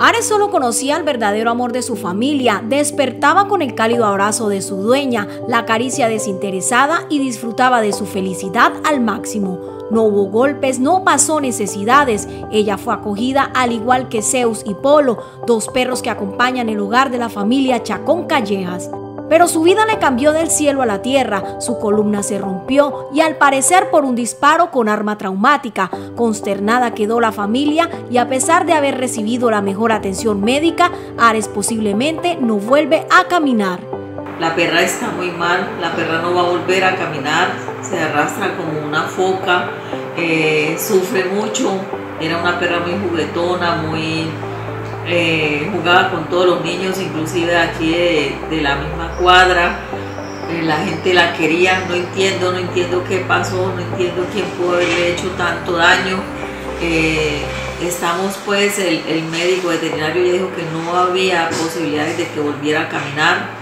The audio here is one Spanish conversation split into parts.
Ares solo conocía el verdadero amor de su familia, despertaba con el cálido abrazo de su dueña, la caricia desinteresada y disfrutaba de su felicidad al máximo. No hubo golpes, no pasó necesidades. Ella fue acogida al igual que Zeus y Polo, dos perros que acompañan el hogar de la familia Chacón Callejas. Pero su vida le cambió del cielo a la tierra, su columna se rompió y al parecer por un disparo con arma traumática, consternada quedó la familia y a pesar de haber recibido la mejor atención médica, Ares posiblemente no vuelve a caminar. La perra está muy mal, la perra no va a volver a caminar, se arrastra como una foca, eh, sufre mucho, era una perra muy juguetona, muy eh, jugaba con todos los niños, inclusive aquí de, la misma cuadra. Eh, la gente la quería, no entiendo, no entiendo qué pasó, no entiendo quién pudo haberle hecho tanto daño. Eh, estamos pues, el, el médico veterinario ya dijo que no había posibilidades de que volviera a caminar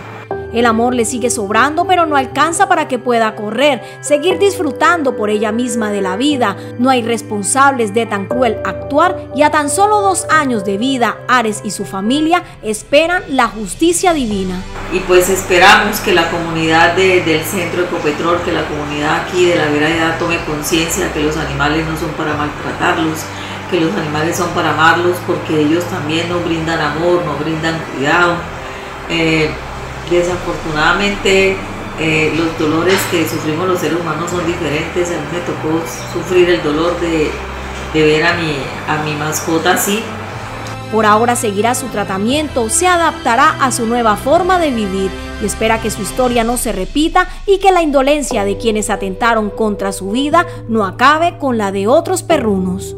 el amor le sigue sobrando, pero no alcanza para que pueda correr, seguir disfrutando por ella misma de la vida. No hay responsables de tan cruel actuar y a tan solo dos años de vida, Ares y su familia esperan la justicia divina. Y pues esperamos que la comunidad del centro Ecopetrol, que la comunidad aquí de la Vera tome conciencia que los animales no son para maltratarlos, que los animales son para amarlos porque ellos también nos brindan amor, nos brindan cuidado. Eh, Desafortunadamente eh, los dolores que sufrimos los seres humanos son diferentes. A mí me tocó sufrir el dolor de, ver a mi, a mi mascota así. Por ahora seguirá su tratamiento, se adaptará a su nueva forma de vivir y espera que su historia no se repita y que la indolencia de quienes atentaron contra su vida no acabe con la de otros perrunos.